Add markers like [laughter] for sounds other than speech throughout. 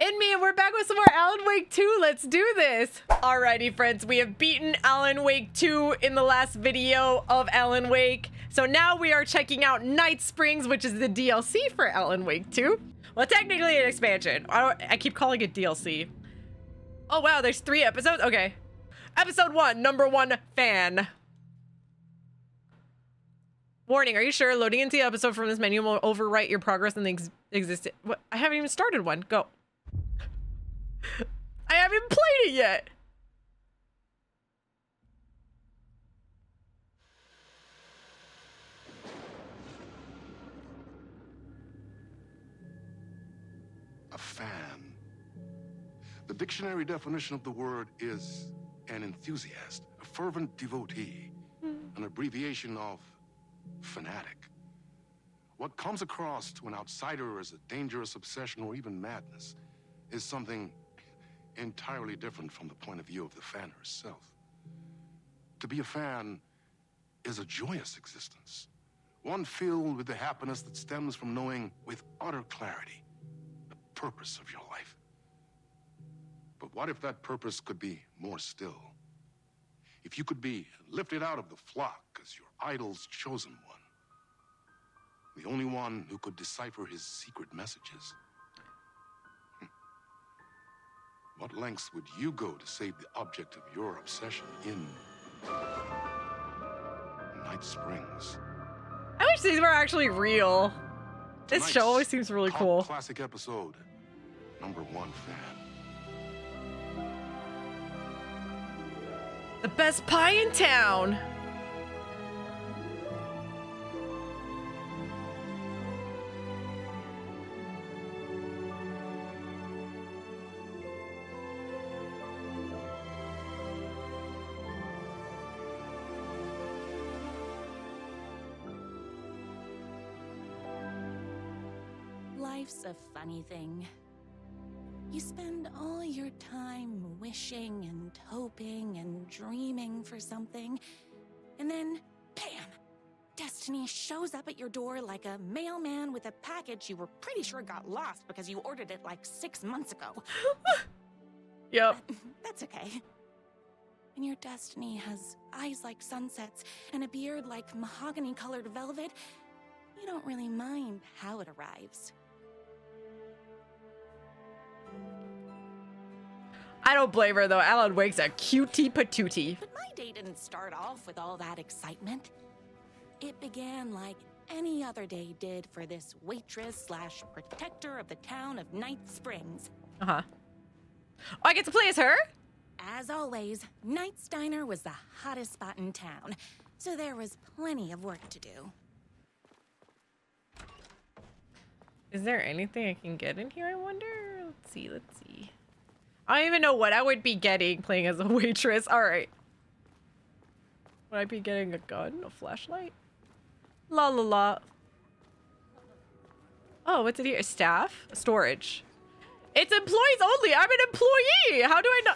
In me, and we're back with some more Alan Wake 2. Let's do this. Alrighty, friends, we have beaten Alan Wake 2 in the last video of Alan Wake. So now we are checking out Night Springs, which is the DLC for Alan Wake 2. Well, technically an expansion. I, I keep calling it DLC. Oh, wow, there's three episodes? Okay. Episode one, number one fan. Warning, are you sure? Loading into the episode from this menu will overwrite your progress in the ex. What? I haven't even started one. Go. I haven't played it yet. A fan. The dictionary definition of the word is an enthusiast, a fervent devotee, an abbreviation of fanatic. What comes across to an outsider as a dangerous obsession or even madness is something entirely different from the point of view of the fan herself. To be a fan is a joyous existence, one filled with the happiness that stems from knowing with utter clarity the purpose of your life. But what if that purpose could be more still? If you could be lifted out of the flock as your idol's chosen one, the only one who could decipher his secret messages. What lengths would you go to save the object of your obsession in Night Springs? I wish these were actually real. This show always seems really cool. Classic episode, number one fan. The best pie in town. Life's a funny thing. You spend all your time wishing and hoping and dreaming for something, and then, bam! Destiny shows up at your door like a mailman with a package you were pretty sure got lost because you ordered it like six months ago. [laughs] Yep. But that's okay. And your destiny has eyes like sunsets and a beard like mahogany colored velvet. You don't really mind how it arrives. I don't blame her though. Alan Wake's a cutie patootie. But my day didn't start off with all that excitement. It began like any other day did for this waitress slash protector of the town of Night Springs. Uh huh. Oh, I get to play as her? As always, Night Diner was the hottest spot in town, so there was plenty of work to do. Is there anything I can get in here, I wonder? Let's see, let's see. I don't even know what I would be getting playing as a [laughs] waitress. Alright. Would I be getting a gun? A flashlight? La la la. Oh, what's it here? Staff? Storage. It's employees only! I'm an employee! How do I know?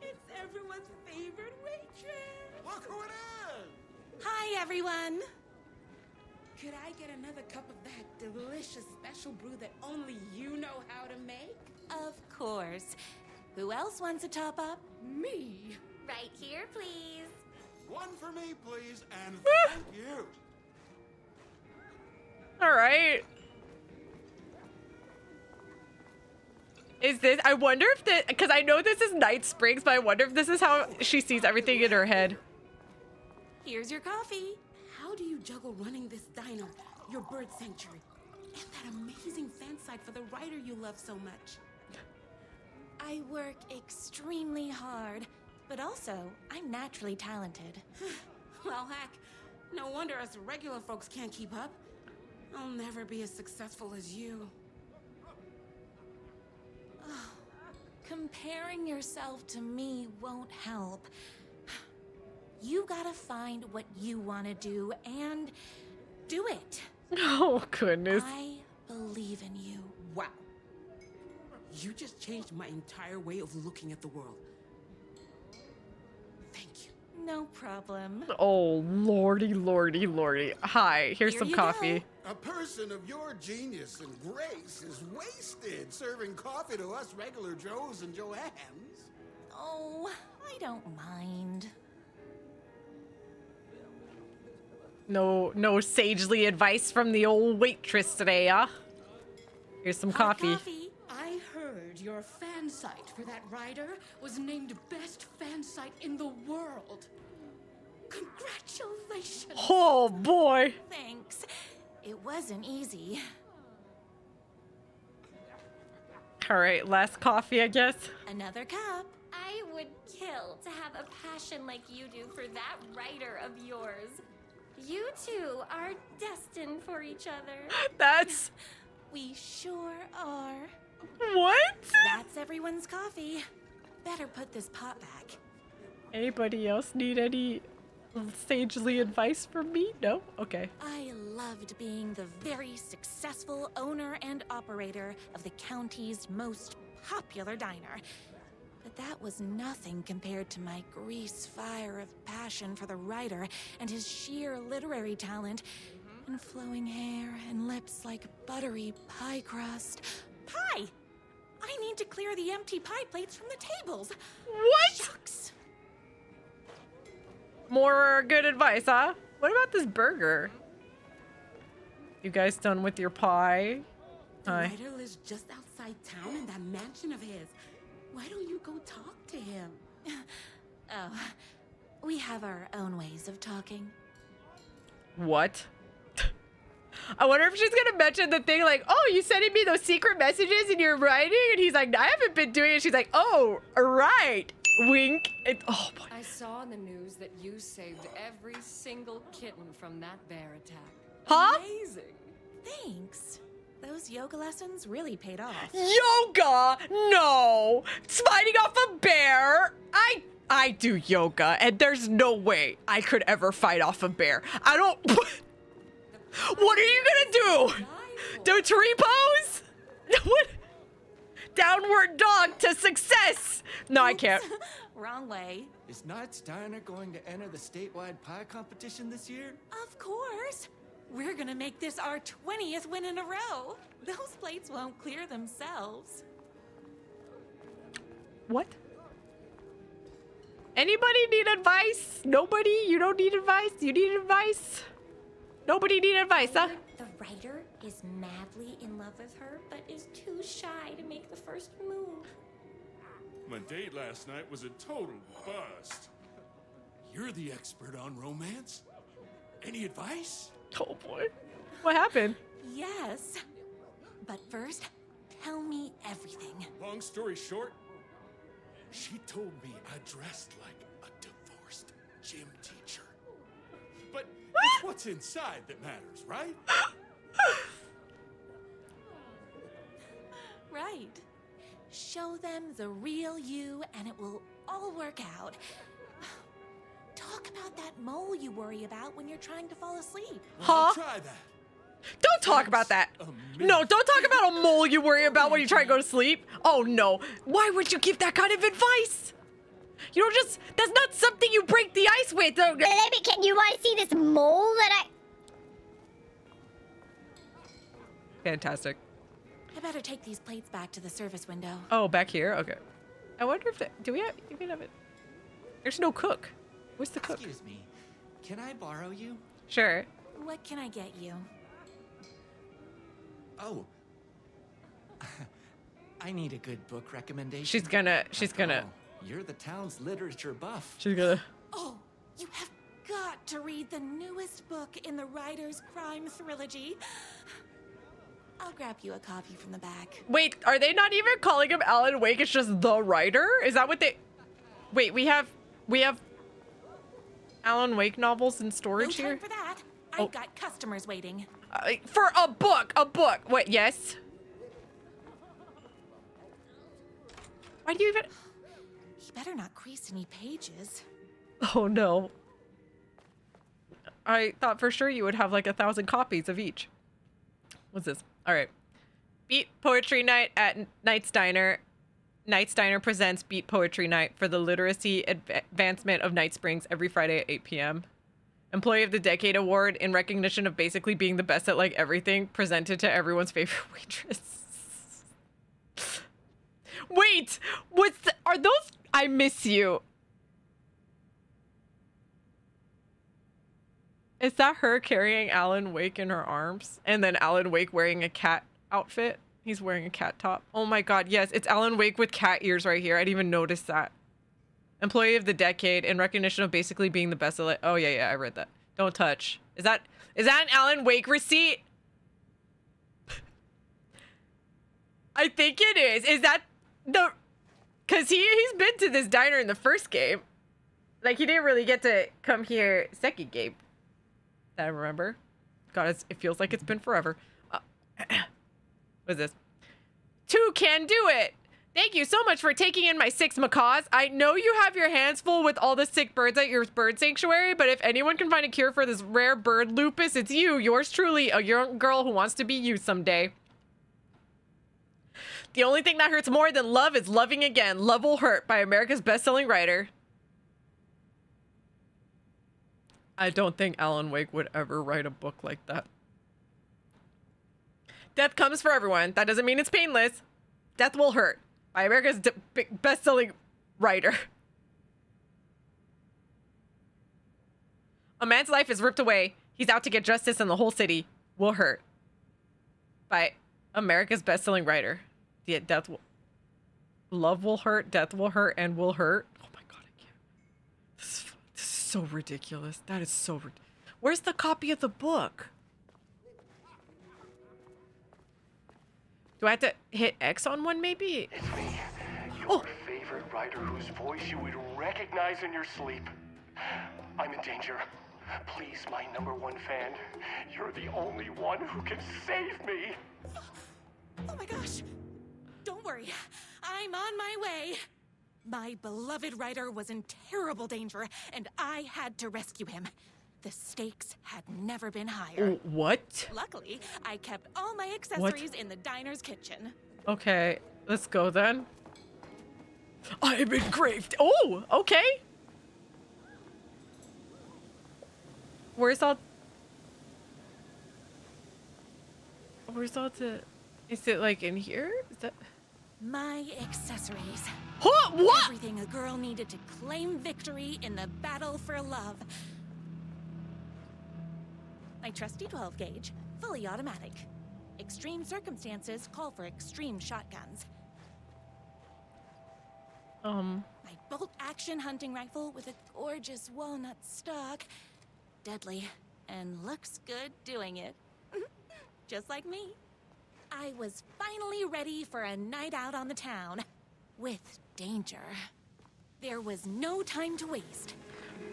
It's everyone's favorite waitress. Look who it is! Hi, everyone! Could I get another cup of that delicious special brew that only you know how to make? Of course. Who else wants a top up? Me. Right here, please. One for me, please, and [laughs] thank you. Alright. Is this, I wonder if the, because I know this is Night Springs, but I wonder if this is how she sees everything in her head. Here's your coffee. How do you juggle running this diner, your bird sanctuary, and that amazing fan site for the writer you love so much? I work extremely hard, but also I'm naturally talented. [sighs] Well, heck, no wonder us regular folks can't keep up. I'll never be as successful as you. [sighs] Comparing yourself to me won't help. [sighs] You gotta find what you wanna do and do it. [laughs] Oh, goodness. I believe in you. Wow. You just changed my entire way of looking at the world. Thank you. No problem. Oh, lordy, lordy, lordy. Hi, here's Here some coffee. go. A person of your genius and grace is wasted serving coffee to us regular Joes and Joannes. Oh, I don't mind. No, no sagely advice from the old waitress today, huh? Here's some coffee. coffee. I heard your fan site for that writer was named best fan site in the world. Congratulations! Oh boy. Thanks. It wasn't easy. All right, last coffee, I guess. Another cup. I would kill to have a passion like you do for that writer of yours. You two are destined for each other. That's We sure are. What? That's everyone's coffee. Better put this pot back. Anybody else need any sagely advice from me? No? Okay. I loved being the very successful owner and operator of the county's most popular diner. But that was nothing compared to my grease fire of passion for the writer and his sheer literary talent and flowing hair and lips like buttery pie crust. Pie! I need to clear the empty pie plates from the tables. What? Shucks. More good advice, huh? What about this burger? You guys done with your pie? The Hi. writer lives just outside town in that mansion of his. Why don't you go talk to him? [laughs] Oh, we have our own ways of talking. What? I wonder if she's gonna mention the thing like, oh, you sending me those secret messages in your writing? And he's like, I haven't been doing it. She's like, oh, right. Wink. It, oh, boy. I saw in the news that you saved every single kitten from that bear attack. Huh? Amazing! Thanks. Those yoga lessons really paid off. Yoga? No. Fighting off a bear? I I do yoga, and there's no way I could ever fight off a bear. I don't. [laughs] what are you gonna do? Do tree pose? [laughs] What? Downward dog to success. No, I can't. [laughs] Wrong way. Is Knight's Diner going to enter the statewide pie competition this year? Of course. We're gonna make this our 20th win in a row. Those plates won't clear themselves. What? Anybody need advice? Nobody? You don't need advice? You need advice? Nobody need advice, huh? The writer is madly in love with her, but is too shy to make the first move. My date last night was a total bust. You're the expert on romance. Any advice? Oh boy. What happened? Yes. But first, tell me everything. Long story short, she told me I dressed like what's inside that matters, right? [laughs] Right. Show them the real you, and it will all work out. Talk about that mole you worry about when you're trying to fall asleep. Huh? I'll try that. Don't talk about that. No, don't talk about a mole you worry about when you try to go to sleep. Oh no. Why would you give that kind of advice? You don't just, that's not something you break the ice with. Baby, can you want to see this mole that I... Fantastic. I better take these plates back to the service window. Oh, back here? Okay. I wonder if, that, do we have, You we have it? There's no cook. Where's the cook? Excuse me. Can I borrow you? Sure. What can I get you? Oh. [laughs] I need a good book recommendation. She's gonna, she's gonna, Oh, you're the town's literature buff. she's gonna. Oh, you have got to read the newest book in the Writer's Crime Trilogy. I'll grab you a copy from the back. Wait, are they not even calling him Alan Wake? It's just the writer? Is that what they? Wait, we have we have Alan Wake novels in No storage time here for that. Oh. I've got customers waiting. uh, for a book. A book. Wait, yes. Why do you even? Better not crease any pages. Oh no. I thought for sure you would have like a thousand copies of each. What's this? All right. Beat Poetry Night at Knight's Diner. Knight's Diner presents Beat Poetry Night for the literacy adv- advancement of Night Springs every Friday at 8 p.m. Employee of the Decade Award in recognition of basically being the best at like everything presented to everyone's favorite [laughs] waitress. Wait, what's are those? I miss you. Is that her carrying Alan Wake in her arms? And then Alan Wake wearing a cat outfit? He's wearing a cat top. Oh my god, yes, it's Alan Wake with cat ears right here. I didn't even notice that. Employee of the decade in recognition of basically being the best it. Oh yeah, yeah, I read that. Don't touch. Is that is that an Alan Wake receipt? [laughs] I think it is. Is that the cuz he he's been to this diner in the first game. Like he didn't really get to come here second game. That I remember. God, it feels like it's been forever. Uh, [clears throat] what is this? Two can do it. Thank you so much for taking in my six macaws. I know you have your hands full with all the sick birds at your bird sanctuary, but if anyone can find a cure for this rare bird lupus, it's you, yours truly, a young girl who wants to be you someday. The only thing that hurts more than love is loving again. Love will hurt by America's best-selling writer. I don't think Alan Wake would ever write a book like that. Death comes for everyone. That doesn't mean it's painless. Death will hurt. By America's best-selling writer. A man's life is ripped away. He's out to get justice, and the whole city will hurt. By America's best-selling writer. Yeah, death will. Love will hurt. Death will hurt, and will hurt. Oh my god, I can't. This is, this is so ridiculous. That is so. Where's the copy of the book? Do I have to hit X on one, maybe? It's me, your oh. favorite writer whose voice you would recognize in your sleep. I'm in danger. Please, my number one fan, you're the only one who can save me. Oh my gosh. Don't worry. I'm on my way. My beloved writer was in terrible danger, and I had to rescue him. The stakes had never been higher. What? Luckily, I kept all my accessories what? in the diner's kitchen. Okay, let's go then. I am engraved. Oh, okay. Where's all? Where's all the? Is it like in here? Is that? My accessories. Huh? What? Everything a girl needed to claim victory in the battle for love. My trusty 12 gauge, fully automatic. Extreme circumstances call for extreme shotguns. Um. My bolt action hunting rifle with a gorgeous walnut stock. Deadly, and looks good doing it. [laughs] Just like me. I was finally ready for a night out on the town. With danger. There was no time to waste.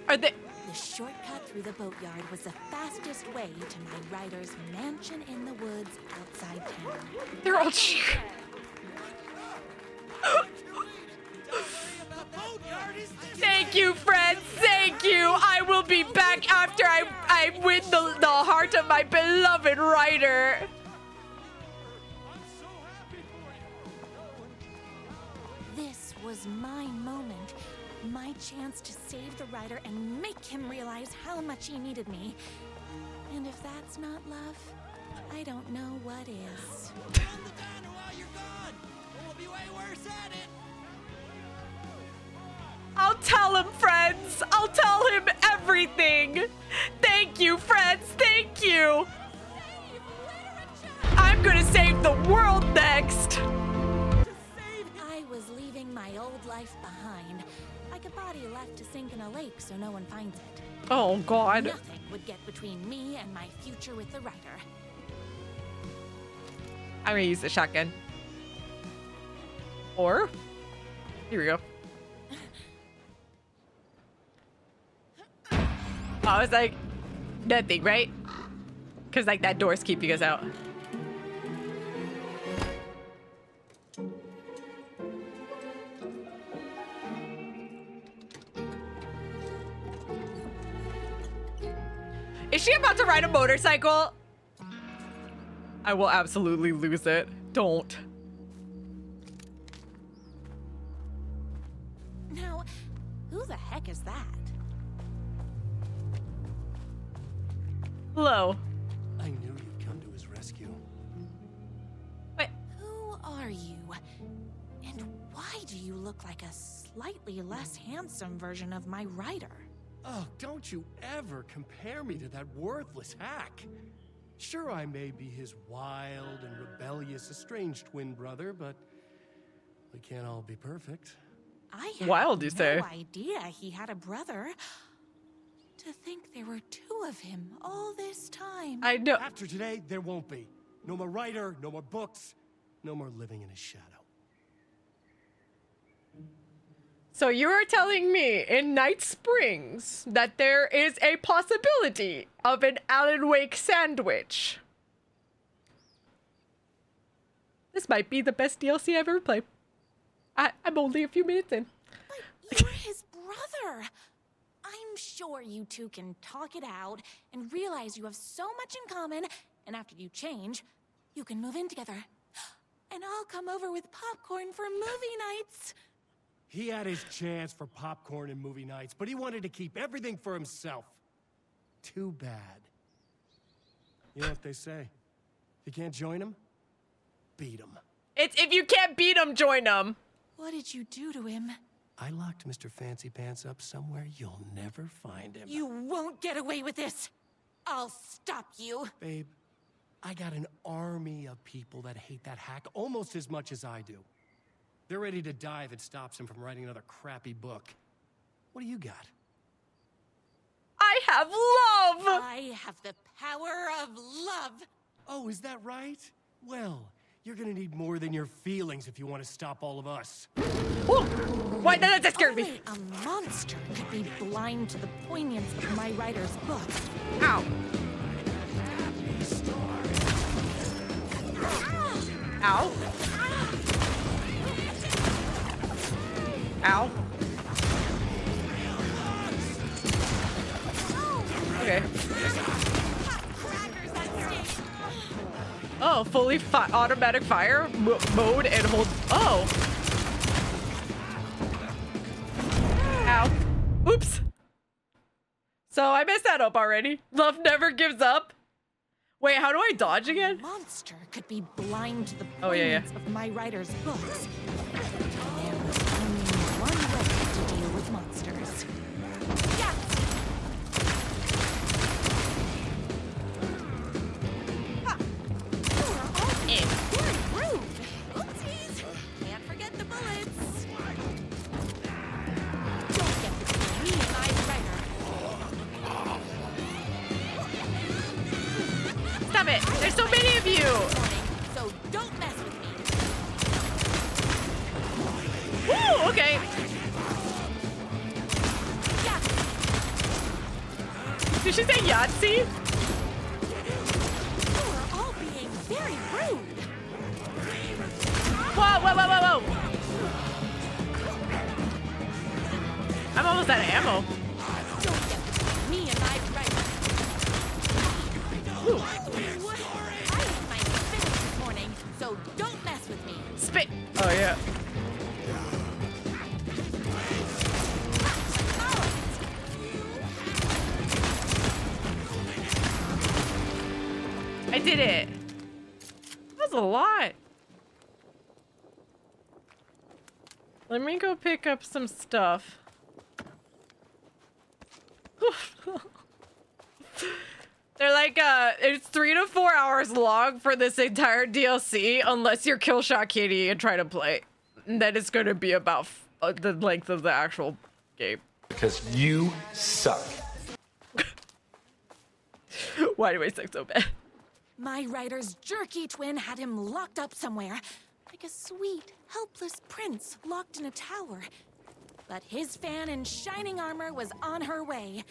Are they... The shortcut through the boatyard was the fastest way to my writer's mansion in the woods outside town. They're all. Thank you, friends. Thank you. I will be back after I, I win the, the heart of my beloved writer. Was my moment my chance to save the writer and make him realize how much he needed me. And if that's not love, I don't know what is. I'll tell him, friends. I'll tell him everything. Thank you, friends. Thank you. I'm gonna save the world next. I was leaving my old life behind like a body left to sink in a lake so no one finds it. Oh, God. Nothing would get between me and my future with the writer. I'm gonna use the shotgun. Or, here we go. [laughs] Oh, I was like, nothing, right? Because, like, that door's keeping us out. Is she about to ride a motorcycle? I will absolutely lose it. Don't. Now, who the heck is that? Hello. I knew you'd come to his rescue. Wait. Who are you? And why do you look like a slightly less handsome version of my writer? Oh, don't you ever compare me to that worthless hack. Sure, I may be his wild and rebellious estranged twin brother, but we can't all be perfect. I had Wild, you no say? idea he had a brother. To think there were two of him all this time. I know. After today, there won't be. No more writer, no more books, no more living in his shadow. So you are telling me in Night Springs that there is a possibility of an Alan Wake sandwich. This might be the best DLC I've ever played. I, I'm only a few minutes in. But you're [laughs] his brother. I'm sure you two can talk it out and realize you have so much in common, and after you change, you can move in together. And I'll come over with popcorn for movie nights. He had his chance for popcorn and movie nights, but he wanted to keep everything for himself. Too bad. You know what they say? If you can't join him, beat him. It's if you can't beat them, join them. What did you do to him? I locked Mr. Fancy Pants up somewhere you'll never find him. You won't get away with this. I'll stop you. Babe, I got an army of people that hate that hack almost as much as I do. They're ready to die if it stops him from writing another crappy book. What do you got? I have love. I have the power of love. Oh, is that right? Well, you're gonna need more than your feelings if you want to stop all of us. Ooh, why that, that scared me? A monster could be blind to the poignance of my writer's books. Ow. Ah. Ow. Ow. Okay. Oh, fully fi automatic fire mo mode and hold. Oh. Ow. Oops. So I messed that up already. Love never gives up. Wait, how do I dodge again? monster could be blind to the Oh, yeah, yeah. of my writer's books. Say pick up some stuff. [laughs] They're like, uh, it's three to four hours long for this entire DLC, unless you're Killshot Kitty and try to play. And then it's gonna be about f- uh, the length of the actual game. Because you suck. [laughs] Why do I suck so bad? My writer's jerky twin had him locked up somewhere, like a sweet, helpless prince locked in a tower. But his fan in shining armor was on her way.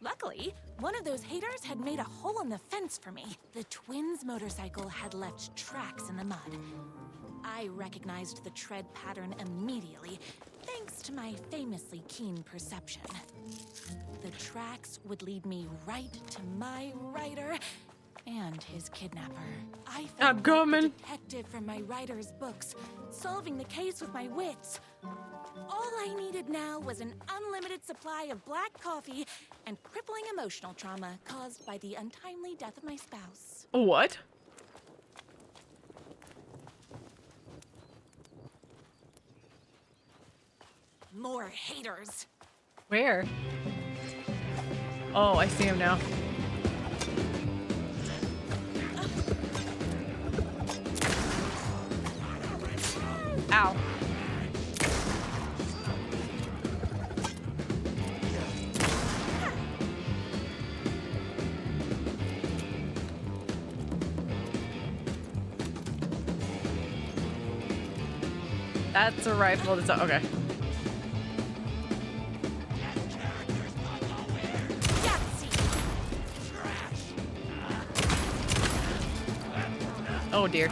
Luckily, one of those haters had made a hole in the fence for me. The twins' motorcycle had left tracks in the mud. I recognized the tread pattern immediately, thanks to my famously keen perception. The tracks would lead me right to my writer and his kidnapper. I felt I'm coming. the detective from my writer's books, solving the case with my wits. All I needed now was an unlimited supply of black coffee and crippling emotional trauma caused by the untimely death of my spouse. What? More haters. Where? Oh, I see him now. Ow. That's a rifle. That's a, okay. Oh dear.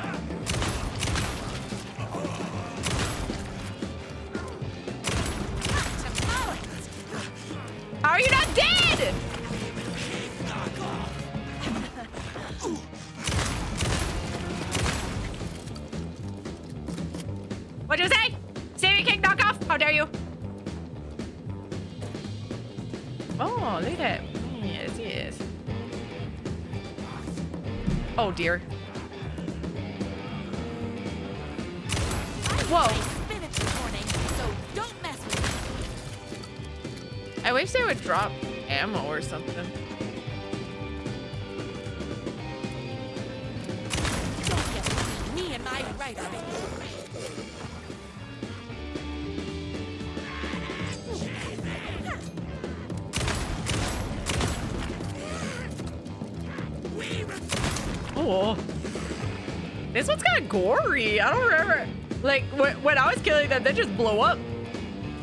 I don't remember. Like, wh- when I was killing them, they just blow up.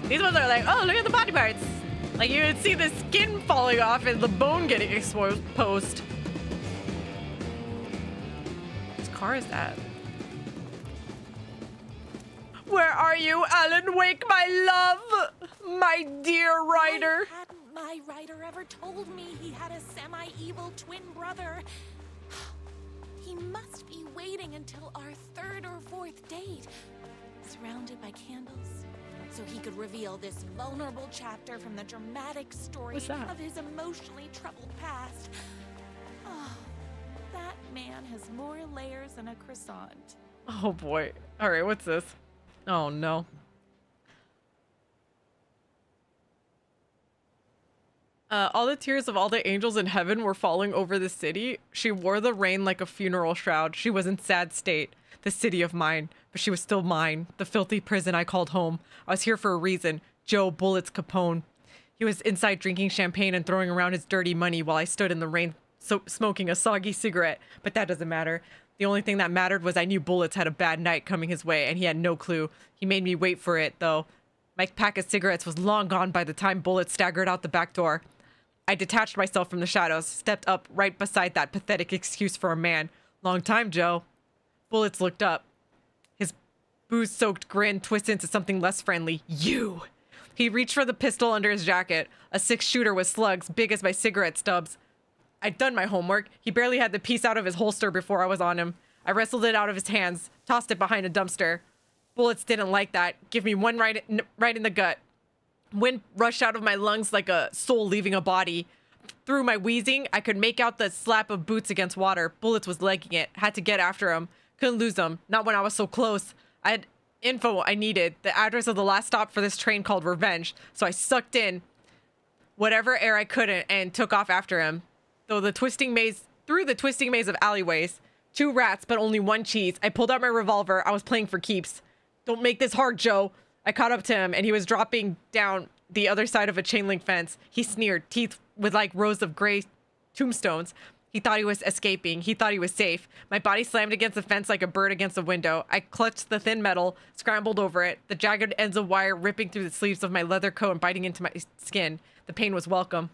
These ones are like, oh, look at the body parts. Like, you would see the skin falling off and the bone getting exposed. Whose car is that? Where are you, Alan Wake, my love? My dear writer. My writer ever told me he had a semi-evil twin brother? He must be waiting until our third or fourth date, surrounded by candles, so he could reveal this vulnerable chapter from the dramatic story of his emotionally troubled past. Oh, that man has more layers than a croissant. Oh boy. All right, what's this? Oh no. Uh, all the tears of all the angels in heaven were falling over the city. She wore the rain like a funeral shroud. She was in sad state. The city of mine, but she was still mine. The filthy prison I called home. I was here for a reason. Joe Bullets Capone. He was inside drinking champagne and throwing around his dirty money while I stood in the rain so- smoking a soggy cigarette. But that doesn't matter. The only thing that mattered was I knew Bullets had a bad night coming his way, and he had no clue. He made me wait for it, though. My pack of cigarettes was long gone by the time Bullets staggered out the back door. I detached myself from the shadows, stepped up right beside that pathetic excuse for a man. Long time, Joe. Bullets looked up. His booze soaked grin twisted into something less friendly. You! He reached for the pistol under his jacket, a six shooter with slugs big as my cigarette stubs. I'd done my homework. He barely had the piece out of his holster before I was on him. I wrestled it out of his hands, tossed it behind a dumpster. Bullets didn't like that. Give me one right right in the gut. Wind rushed out of my lungs like a soul leaving a body. Through my wheezing, I could make out the slap of boots against water. Bullets was legging it. Had to get after him. Couldn't lose him. Not when I was so close. I had info I needed. The address of the last stop for this train called Revenge. So I sucked in whatever air I could and took off after him. Though the twisting maze through the twisting maze of alleyways. Two rats, but only one cheese. I pulled out my revolver. I was playing for keeps. Don't make this hard, Joe. I caught up to him and he was dropping down the other side of a chain link fence. He sneered, teeth with like rows of gray tombstones. He thought he was escaping. He thought he was safe. My body slammed against the fence like a bird against a window. I clutched the thin metal, scrambled over it, the jagged ends of wire ripping through the sleeves of my leather coat and biting into my skin. The pain was welcome.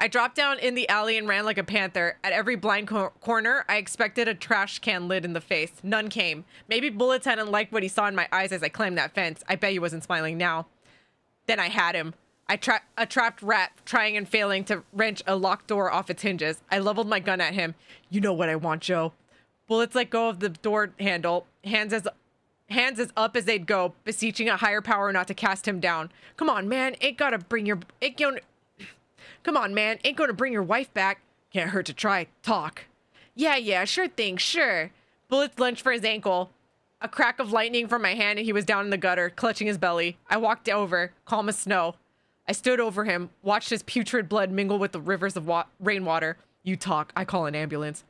I dropped down in the alley and ran like a panther. At every blind cor- corner, I expected a trash can lid in the face. None came. Maybe Bullets hadn't liked what he saw in my eyes as I climbed that fence. I bet he wasn't smiling now. Then I had him. I tra- a trapped rat trying and failing to wrench a locked door off its hinges. I leveled my gun at him. You know what I want, Joe. Bullets let go of the door handle, hands as hands as up as they'd go, beseeching a higher power not to cast him down. Come on, man, ain't gotta bring your ain't gonna Come on, man, ain't gonna bring your wife back. Can't hurt to try. Talk. Yeah, yeah, sure thing, sure. Bullets lunged for his ankle. A crack of lightning from my hand and he was down in the gutter, clutching his belly. I walked over, calm as snow. I stood over him, watched his putrid blood mingle with the rivers of wa- rainwater. You talk, I call an ambulance.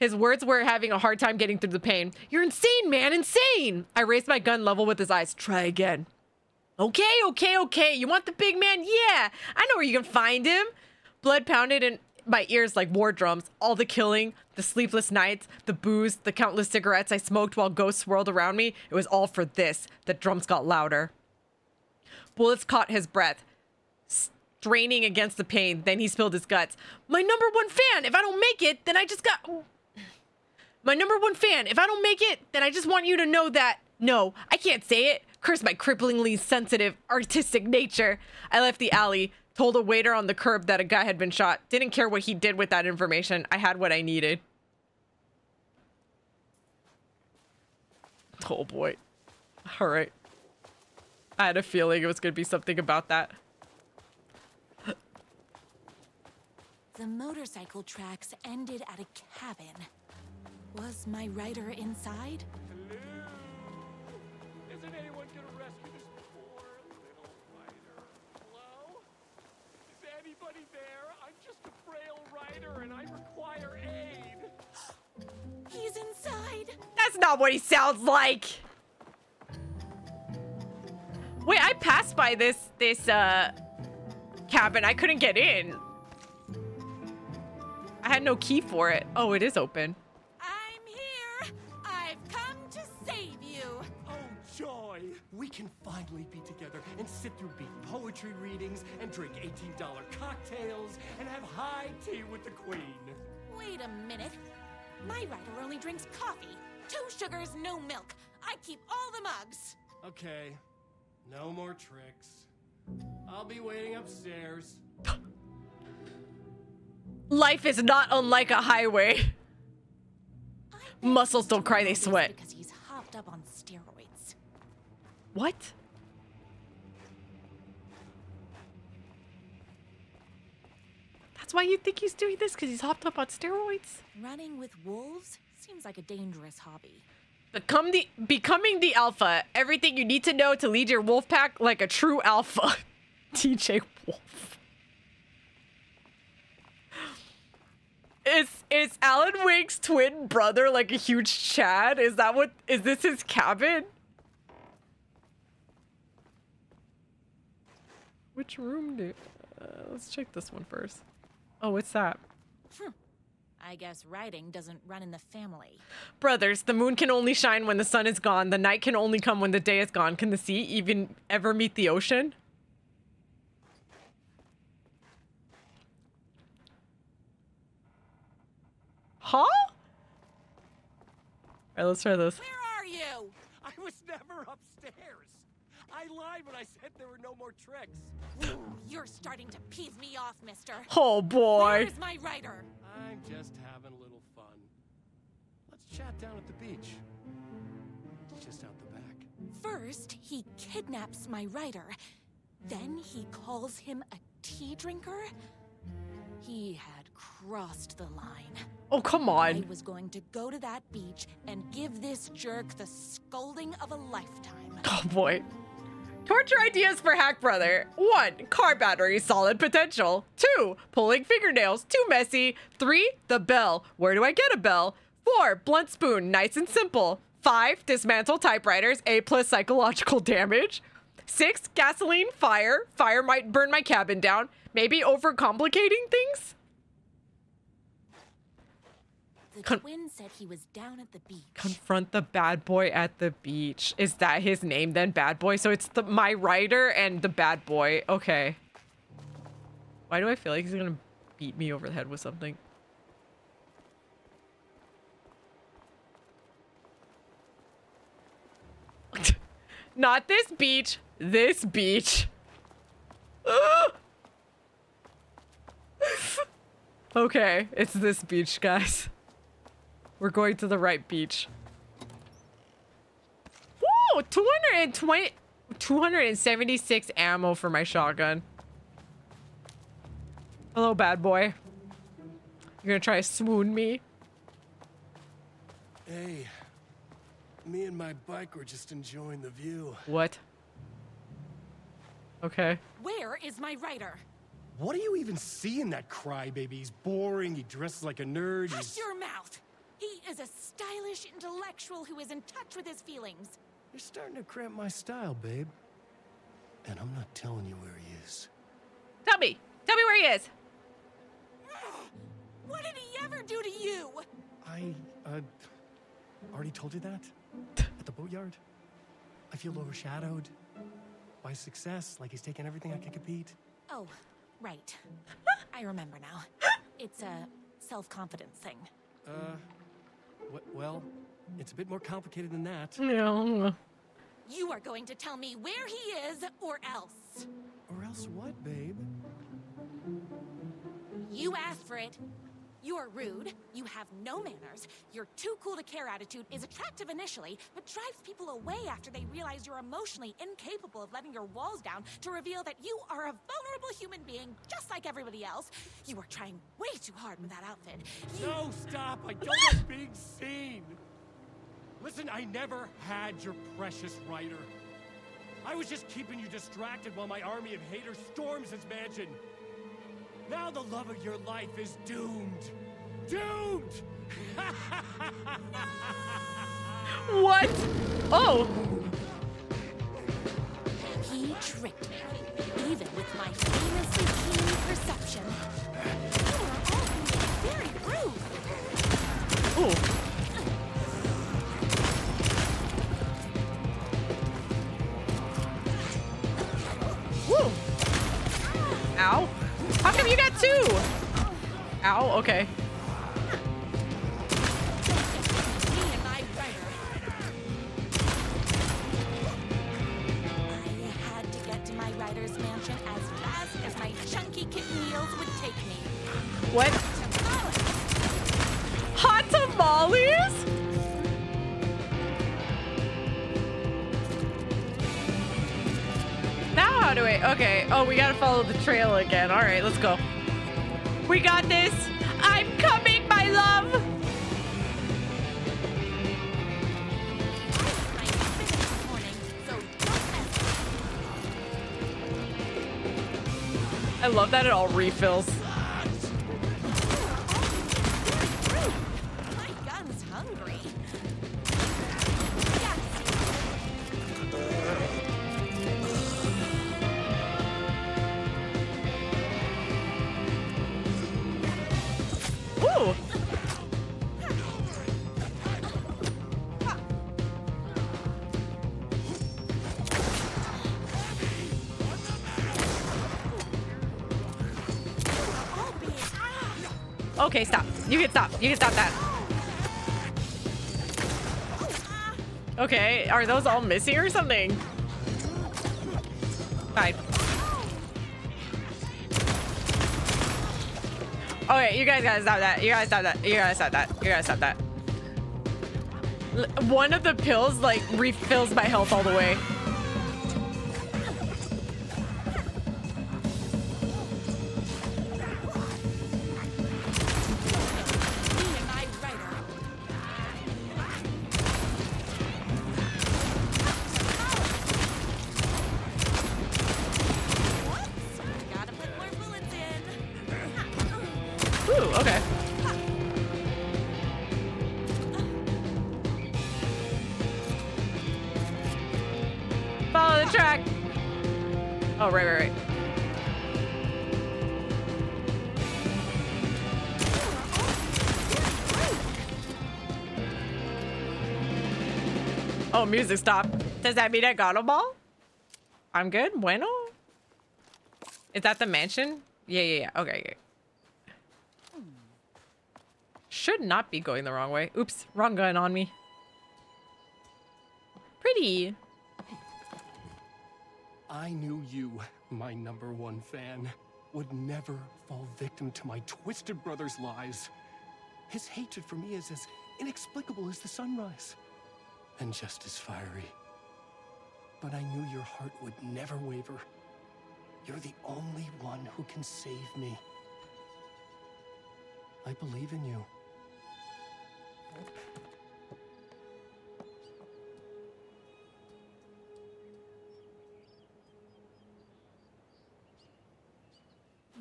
His words were having a hard time getting through the pain. You're insane, man, insane! I raised my gun level with his eyes. Try again. Okay, okay, okay. You want the big man? Yeah, I know where you can find him. Blood pounded in my ears like war drums. All the killing, the sleepless nights, the booze, the countless cigarettes I smoked while ghosts swirled around me. It was all for this. The drums got louder. Bullets caught his breath, straining against the pain. Then he spilled his guts. My number one fan. If I don't make it, then I just got. My number one fan. If I don't make it, then I just want you to know that. No, I can't say it. Curse my cripplingly sensitive, artistic nature. I left the alley, told a waiter on the curb that a guy had been shot. Didn't care what he did with that information. I had what I needed. Oh boy. All right. I had a feeling it was going to be something about that. The motorcycle tracks ended at a cabin. Was my writer inside? Isn't That's not what he sounds like. Wait, I passed by this this uh cabin. I couldn't get in. I had no key for it. Oh, it is open. I'm here. I've come to save you. Oh, joy! We can finally be together and sit through beat poetry readings and drink $18 cocktails and have high tea with the queen. Wait a minute. My writer only drinks coffee. Two sugars, no milk. I keep all the mugs. Okay, no more tricks. I'll be waiting upstairs. Life is not unlike a highway. Muscles don't cry, they sweat. Because he's hopped up on steroids. What? That's why you think he's doing this? Because he's hopped up on steroids? Running with wolves seems like a dangerous hobby. Become the becoming the alpha. Everything you need to know to lead your wolf pack like a true alpha. [laughs] TJ Wolf. Is is Alan Wake's twin brother like a huge Chad? Is that what is this his cabin? Which room do uh, let's check this one first. Oh, what's that? I guess writing doesn't run in the family. Brothers, the moon can only shine when the sun is gone. The night can only come when the day is gone. Can the sea even ever meet the ocean? Huh? All right, let's try this. Where are you? I was never upstairs. I lied when I said there were no more tricks. You're starting to peeve me off, mister. Oh boy. Where's my writer? I'm just having a little fun. Let's chat down at the beach. Just out the back. First, he kidnaps my writer. Then he calls him a tea drinker. He had crossed the line. Oh, come on. I on. was going to go to that beach and give this jerk the scolding of a lifetime. Oh boy. Torture ideas for Hack Brother. One, car battery, solid potential. Two, pulling fingernails, too messy. Three, the bell. Where do I get a bell? Four, blunt spoon, nice and simple. Five, dismantle typewriters, A plus psychological damage. Six, gasoline, fire. Fire might burn my cabin down. Maybe overcomplicating things? The Con- twin said he was down at the beach. Confront the bad boy at the beach. Is that his name then, bad boy? So it's the my writer and the bad boy. Okay. Why do I feel like he's gonna beat me over the head with something? [laughs] Not this beach. This beach. [laughs] Okay, it's this beach, guys. We're going to the right beach. 220, 276 ammo for my shotgun. Hello, bad boy. You're gonna try to swoon me? Hey, me and my bike were just enjoying the view. What? Okay. Where is my writer? What do you even see in that crybaby? He's boring, he dresses like a nerd, Hush he's... your mouth! He is a stylish intellectual who is in touch with his feelings. You're starting to cramp my style, babe. And I'm not telling you where he is. Tell me. Tell me where he is. [gasps] What did he ever do to you? I, uh, already told you that? [laughs] At the boatyard? I feel overshadowed by success, like he's taking everything I can compete. Oh, right. [laughs] I remember now. [gasps] It's a self-confidence thing. Uh, wh- well, it's a bit more complicated than that. No. You are going to tell me where he is, or else. Or else what, babe? You asked for it. You're rude, you have no manners, your too cool to care attitude is attractive initially, but drives people away after they realize you're emotionally incapable of letting your walls down to reveal that you are a vulnerable human being just like everybody else. You are trying way too hard with that outfit. You- No, stop! I don't like being seen! Listen, I never had your precious writer. I was just keeping you distracted while my army of haters storms his mansion. Now the love of your life is doomed. Doomed! [laughs] What? Oh. He tricked me, even with my famously keen perception. You are all very rude. Oh. Two? Ow, okay. Got this. I'm coming, my love. I love that it all refills. Okay, stop. You can stop. You can stop that. Okay, are those all missing or something? Fine. Okay, you guys gotta stop that. You gotta stop that. You gotta stop that. You gotta stop that. One of the pills like refills my health all the way. Okay. Follow the track. Oh, right, right, right. Oh, music stop. Does that mean I got them all? I'm good. Bueno. Is that the mansion? Yeah, yeah, yeah. Okay, okay. Should not be going the wrong way. Oops, wrong gun on me. Pretty. I knew you, my number one fan, would never fall victim to my twisted brother's lies. His hatred for me is as inexplicable as the sunrise, and just as fiery. But I knew your heart would never waver. You're the only one who can save me. I believe in you.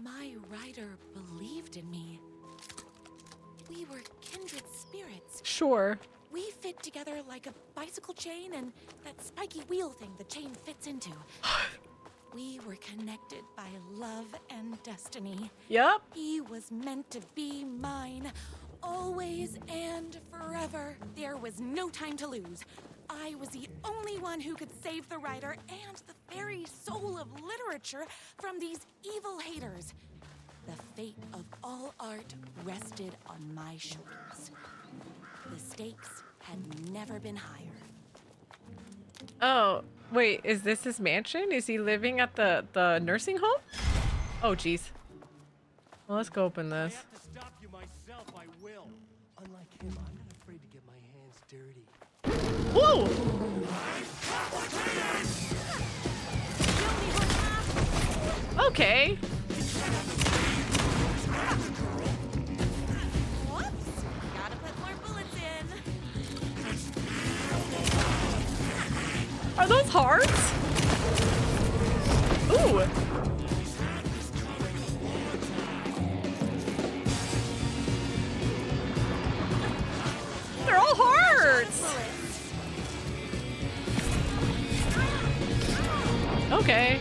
My writer believed in me. We were kindred spirits. Sure. We fit together like a bicycle chain and that spiky wheel thing the chain fits into. [sighs] we were connected by love and destiny. Yep. He was meant to be mine, always and forever. There was no time to lose. I was the only one who could save the writer and the very soul of literature from these evil haters. The fate of all art rested on my shoulders. The stakes had never been higher. Oh, wait, is this his mansion? Is he living at the, the nursing home? Oh, jeez. Well, let's go open this. Him, I'm not afraid to get my hands dirty. Whoa! Okay. Whoops! Gotta put more bullets in. Are those hearts? Ooh. Hearts. Okay.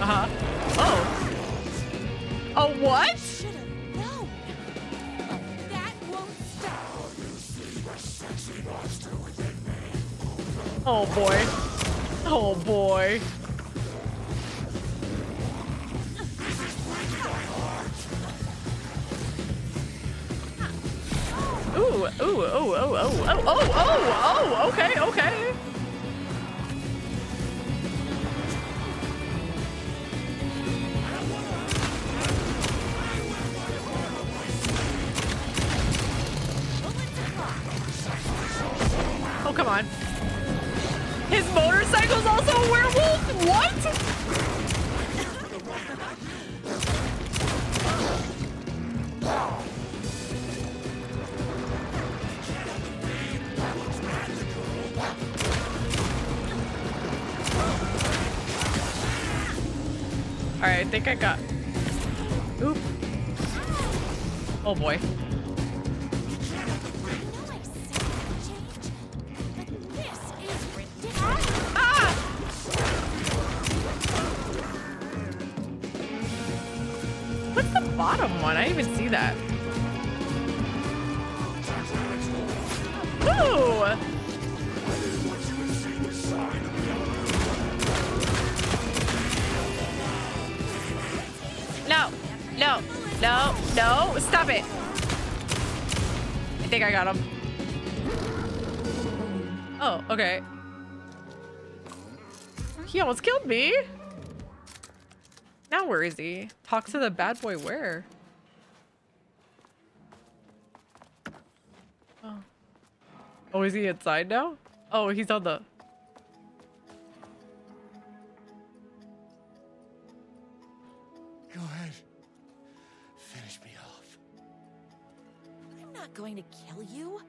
Uh-huh. Oh. Oh, what? Oh boy. Oh boy. Ooh, ooh, ooh, oh, oh, oh, oh, oh, oh, okay, okay. I got... Oop. Oh boy. No, no, stop it. I think I got him. Oh, okay. He almost killed me. Now where is he? Talk to the bad boy where? Oh. Oh, is he inside now? Oh, he's on the... Go ahead. Going to kill you.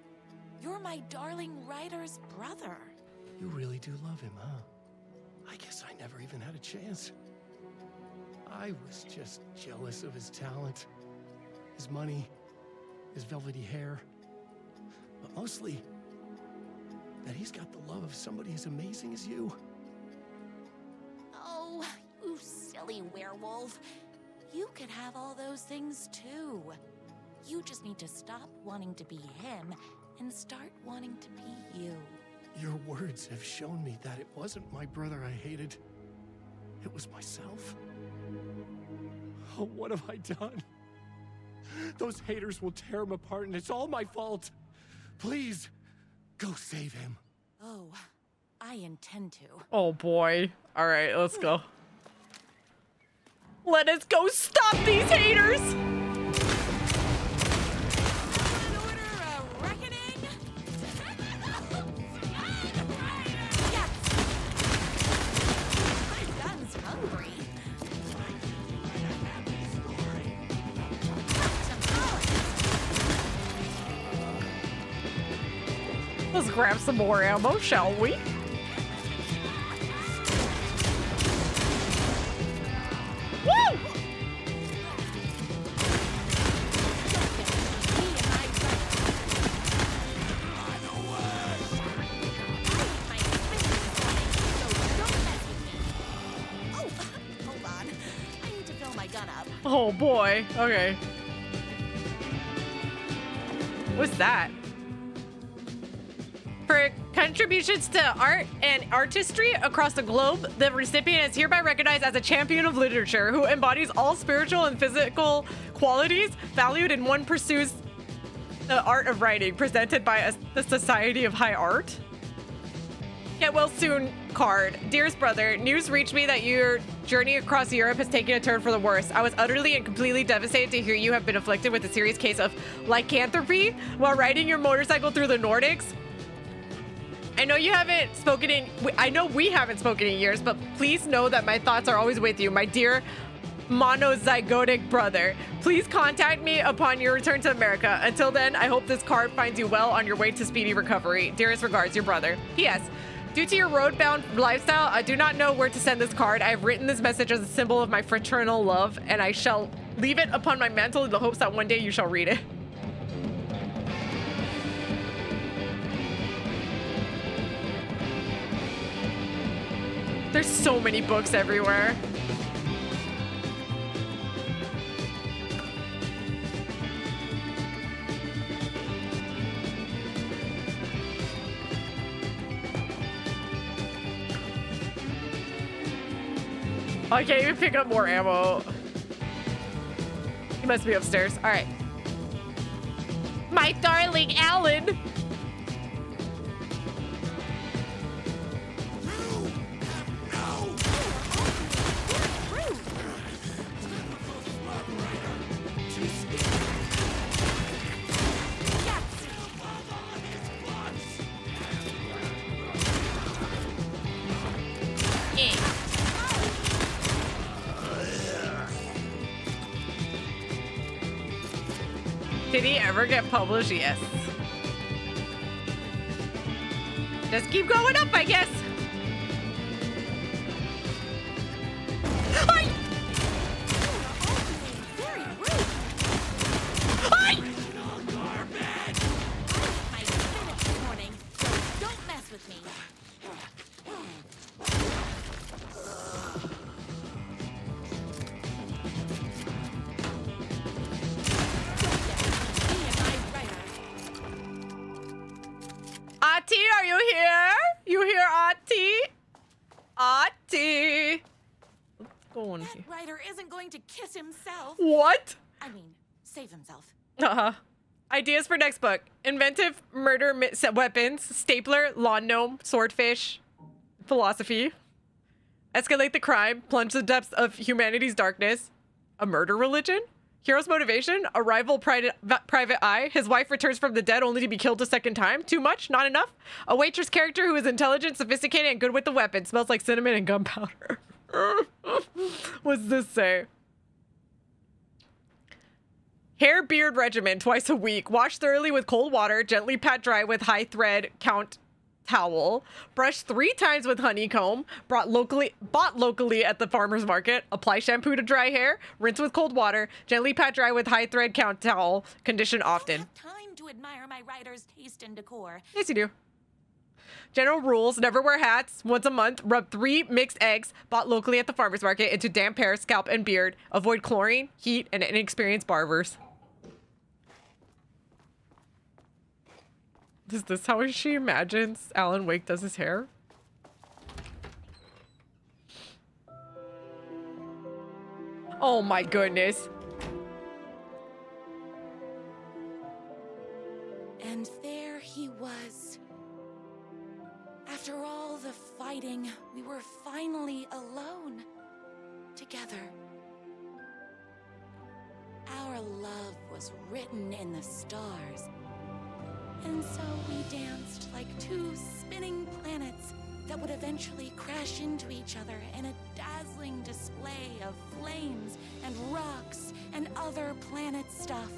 You're my darling writer's brother. You really do love him, huh? I guess I never even had a chance. I was just jealous of his talent, his money, his velvety hair. But mostly, that he's got the love of somebody as amazing as you. Oh, you silly werewolf. You could have all those things too. You just need to stop wanting to be him and start wanting to be you. Your words have shown me that it wasn't my brother I hated. It was myself. Oh, what have I done? Those haters will tear him apart, and it's all my fault. Please, Go save him. Oh, I intend to. Oh boy. All right, let's go. Let us go stop these haters. Grab some more ammo, shall we? Woo! Oh. Oh boy. Okay. What's that? Contributions to art and artistry across the globe, the recipient is hereby recognized as a champion of literature who embodies all spiritual and physical qualities valued in one pursues the art of writing, presented by a, the Society of High Art. Get well soon card. Dearest brother, news reached me that your journey across Europe has taken a turn for the worse. I was utterly and completely devastated to hear you have been afflicted with a serious case of lycanthropy while riding your motorcycle through the Nordics. I know you haven't spoken in, I know we haven't spoken in years, but please know that my thoughts are always with you, my dear monozygotic brother. Please contact me upon your return to America. Until then, I hope this card finds you well on your way to speedy recovery. Dearest regards, your brother. P.S. Due to your road-bound lifestyle, I do not know where to send this card. I have written this message as a symbol of my fraternal love, and I shall leave it upon my mantle in the hopes that one day you shall read it. There's so many books everywhere. Oh, I can't even pick up more ammo. He must be upstairs. All right. My darling Alan. Did he ever get published? Yes. Just keep going up, I guess. What? I mean, save himself. Uh-huh. Ideas for next book. Inventive murder weapons, stapler, lawn gnome, swordfish, philosophy. Escalate the crime, plunge the depths of humanity's darkness. A murder religion? Hero's motivation, a rival private, private eye. His wife returns from the dead only to be killed a second time. Too much? Not enough? A waitress character who is intelligent, sophisticated, and good with the weapon. Smells like cinnamon and gunpowder. [laughs] What's this say? Hair beard regimen twice a week. Wash thoroughly with cold water. Gently pat dry with high thread count towel. Brush three times with honeycomb. Brought locally, bought locally at the farmer's market. Apply shampoo to dry hair. Rinse with cold water. Gently pat dry with high thread count towel. Condition often. Time to admire my writer's taste and decor. Yes, you do. General rules: never wear hats. Once a month, rub three mixed eggs bought locally at the farmer's market into damp hair, scalp, and beard. Avoid chlorine, heat, and inexperienced barbers. Is this how she imagines Alan Wake does his hair? Oh my goodness. And there he was, After all the fighting, we were finally alone. Together. Our love was written in the stars. And so we danced like two spinning planets that would eventually crash into each other in a dazzling display of flames and rocks and other planet stuff.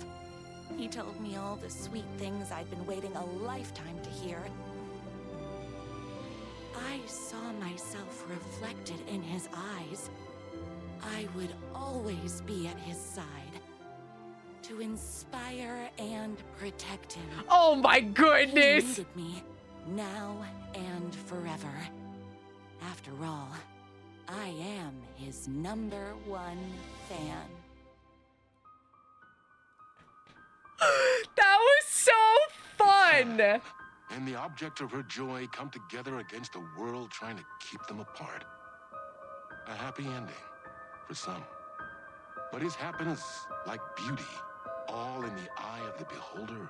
He told me all the sweet things I'd been waiting a lifetime to hear. I saw myself reflected in his eyes. I would always be at his side to inspire and protect him. Oh my He goodness. needed me now and forever. After all, I am his number one fan. [gasps] That was so fun. [laughs] and the object of her joy come together against a world trying to keep them apart. A happy ending for some. But is happiness like beauty, all in the eye of the beholder?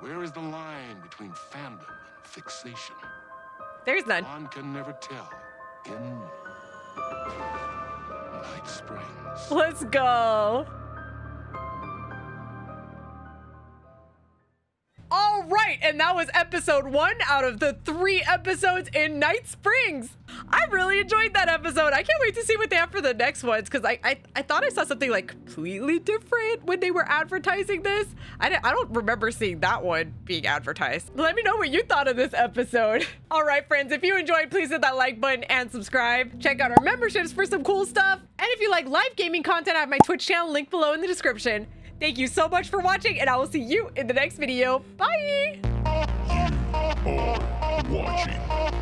Where is the line between fandom and fixation? There's none. One can never tell in Night Springs. Let's go. All right, and that was episode one out of the three episodes in Night Springs. I really enjoyed that episode. I can't wait to see what they have for the next ones because I, I I thought I saw something like completely different when they were advertising this. I, I don't remember seeing that one being advertised. Let me know what you thought of this episode. [laughs] All right, friends, if you enjoyed, please hit that like button and subscribe. Check out our memberships for some cool stuff. And if you like live gaming content, I have my Twitch channel linked below in the description. Thank you so much for watching, and I will see you in the next video. Bye! Watching